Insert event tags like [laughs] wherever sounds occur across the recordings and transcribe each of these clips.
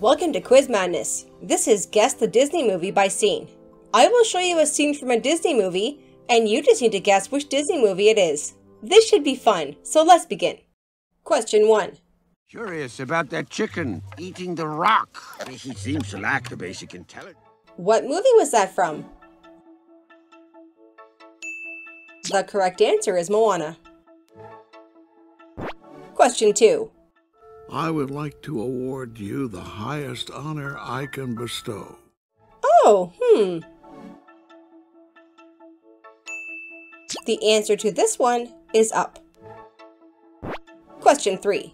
Welcome to Quiz Madness. This is Guess the Disney Movie by Scene. I will show you a scene from a Disney movie, and you just need to guess which Disney movie it is. This should be fun, so let's begin. Question 1. Curious about that chicken eating the rock. He seems to lack the basic intelligence. What movie was that from? The correct answer is Moana. Question 2. I would like to award you the highest honor I can bestow. Oh, hmm. The answer to this one is up. Question 3.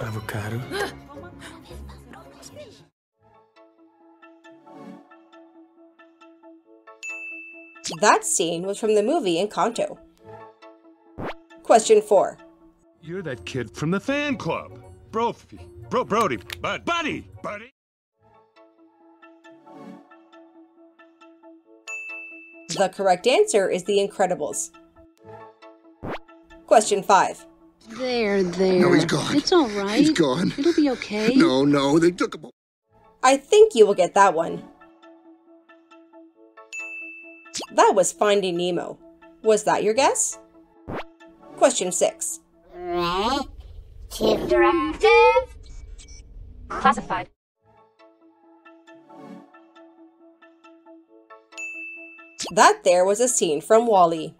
Avocado. That scene was from the movie Encanto. Question 4. You're that kid from the fan club. Brophy. Bro, Brody. Bud, buddy. Buddy. The correct answer is The Incredibles. Question 5. There, there. No, he's gone. It's all right. He's gone. It'll be okay. [laughs] No, no, they took him. I think you will get that one. That was Finding Nemo. Was that your guess? Question 6. Chief Directive. Classified. That there was a scene from WALL-E.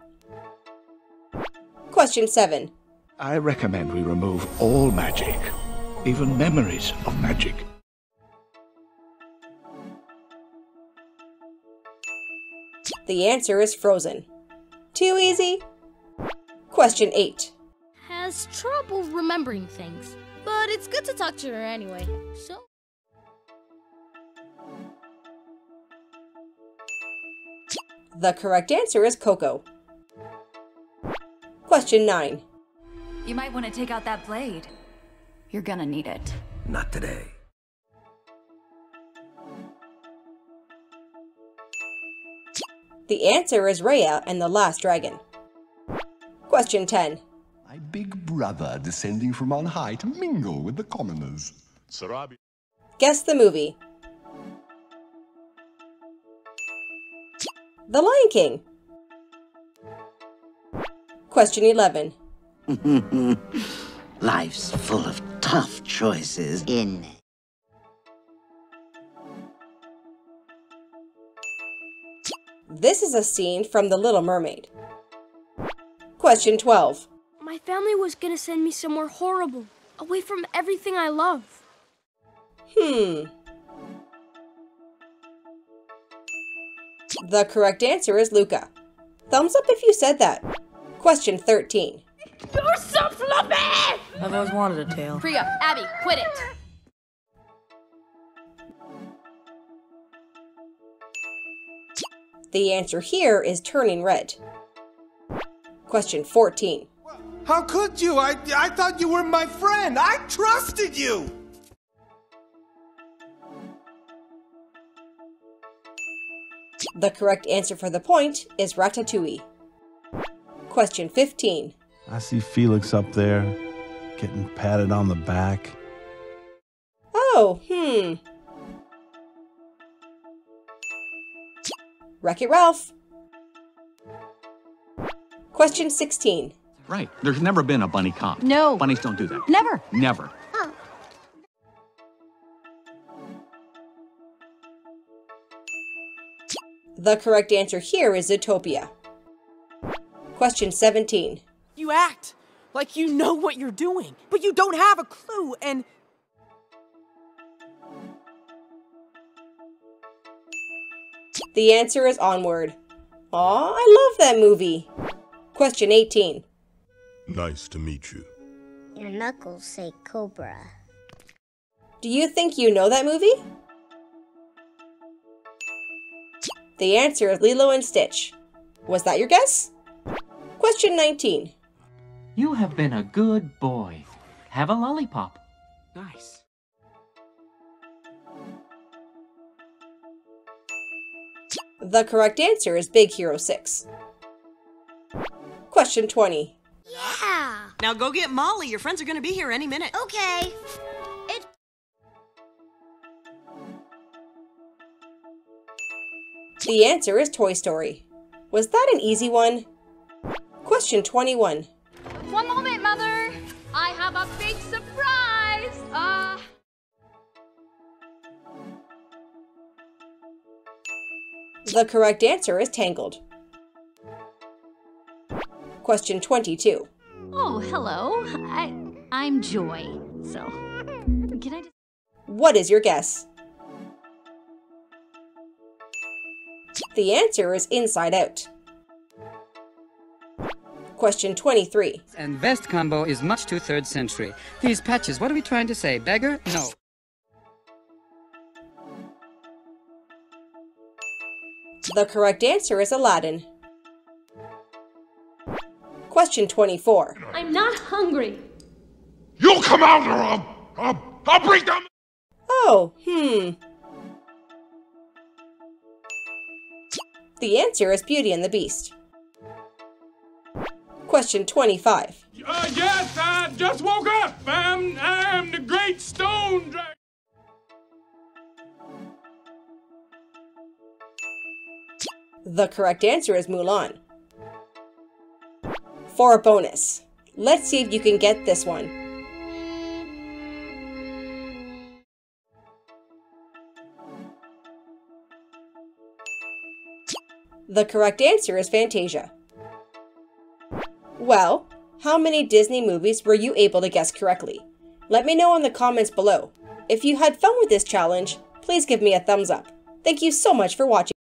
Question 7. I recommend we remove all magic, even memories of magic. The answer is Frozen. Too easy? Question 8. Has trouble remembering things, but it's good to talk to her anyway. So. The correct answer is Coco. Question 9. You might want to take out that blade. You're gonna need it. Not today. The answer is Raya and the Last Dragon. Question 10. My big brother descending from on high to mingle with the commoners. Sarabi. Guess the movie. The Lion King. Question 11. [laughs] Life's full of tough choices. In. This is a scene from The Little Mermaid. Question 12. My family was gonna send me somewhere horrible, away from everything I love. Hmm. The correct answer is Luca. Thumbs up if you said that. Question 13. You're so fluffy! I've always wanted a tail. Priya, Abby, quit it! The answer here is turning red. Question 14. How could you? I, I thought you were my friend. I trusted you. The correct answer for the point is ratatouille. Question 15. I see Felix up there, getting patted on the back. Oh, hmm. Wreck It Ralph. Question 16. Right. There's never been a bunny cop. No. Bunnies don't do that. Never. Never. The correct answer here is Zootopia. Question 17. You act like you know what you're doing, but you don't have a clue, and The answer is Onward. Aw, I love that movie. Question 18. Nice to meet you. Your knuckles say cobra. Do you think you know that movie? The answer is Lilo and Stitch. Was that your guess? Question 19. You have been a good boy. Have a lollipop. nice. The correct answer is Big Hero 6. Question 20. Now go get Molly. Your friends are going to be here any minute. Okay. It the answer is Toy Story. Was that an easy one? Question 21. One moment, Mother. I have a big surprise. Uh... The correct answer is Tangled. Question 22. Oh, hello. I I'm Joy. So, can I just What is your guess? The answer is Inside Out. Question 23. And vest combo is much too third century. These patches, what are we trying to say? Beggar? No. The correct answer is Aladdin. Question 24. I'm not hungry. You'll come out or I'll, I'll, I'll break down. Oh, hmm. The answer is Beauty and the Beast. Question 25. Uh, yes, I just woke up. I'm, I'm the great stone dragon. The correct answer is Mulan. For a bonus, let's see if you can get this one. The correct answer is Fantasia. Well, how many Disney movies were you able to guess correctly? Let me know in the comments below. If you had fun with this challenge, please give me a thumbs up. Thank you so much for watching.